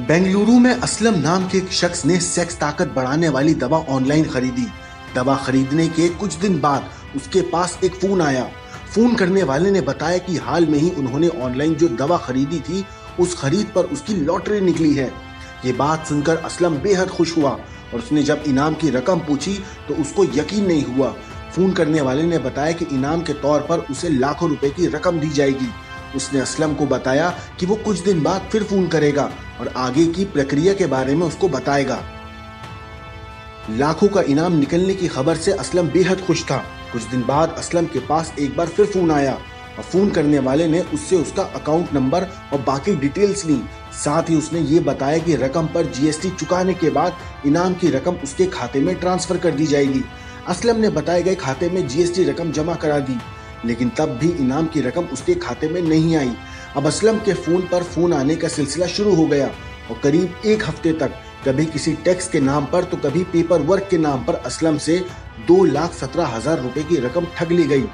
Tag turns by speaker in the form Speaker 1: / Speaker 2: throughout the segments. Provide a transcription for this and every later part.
Speaker 1: बेंगलुरु में असलम नाम के एक शख्स ने सेक्स ताकत बढ़ाने वाली दवा ऑनलाइन खरीदी। दवा खरीदने के कुछ दिन बाद उसके पास एक फ़ोन आया। फ़ोन करने वाले ने बताया कि हाल में ही उन्होंने ऑनलाइन जो दवा खरीदी थी, उस खरीद पर उसकी लॉटरी निकली है। ये बात सुनकर असलम बेहद खुश हुआ और उसने जब इनाम की रकम पूछी तो उसको यकीन नहीं हुआ। फ़ोन करने वाले ने बताया कि इनाम के तौर पर उसे लाखों रुपए की रकम दी जाएगी। उसने असलम को बताया कि वो कुछ दिन बाद फिर फ़ोन करेगा और आगे की प्रक्रिया के बारे में उसको बताएगा। लाखों का इनाम निकलने की खबर से असलम बेहद खुश था। कुछ दिन बाद असलम के पास एक बार फिर फ़ोन आया और फ़ोन करने वाले ने उससे उसका अकाउंट नंबर और बाकी डिटेल्स ली। साथ ही उसने ये बताया कि रकम पर जीएसटी चुकाने के बाद इनाम की रकम उसके खाते में ट्रांसफ़र कर दी जाएगी। असलम ने बताए गए खाते में जीएसटी रकम जमा करा दी। लेकिन तब भी इनाम की रकम उसके खाते में नहीं आई। अब असलम के फ़ोन पर फ़ोन आने का सिलसिला शुरू हो गया और करीब एक हफ़्ते तक कभी किसी टैक्स के नाम पर तो कभी पेपर वर्क के नाम पर असलम से दो लाख सत्रह हज़ार रुपए की रकम ठग ली गई।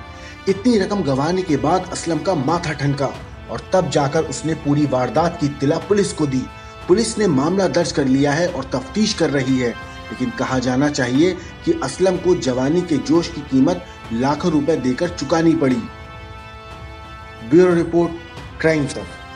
Speaker 1: इतनी रकम गंवाने के बाद असलम का माथा ठनका और तब जाकर उसने पूरी वारदात की इत्तला पुलिस को दी। पुलिस ने मामला दर्ज कर लिया है और तफ्तीश कर रही है, लेकिन कहा जाना चाहिए कि असलम को जवानी के जोश की कीमत लाखों रुपए देकर चुकानी पड़ी। Bureau report crime stuff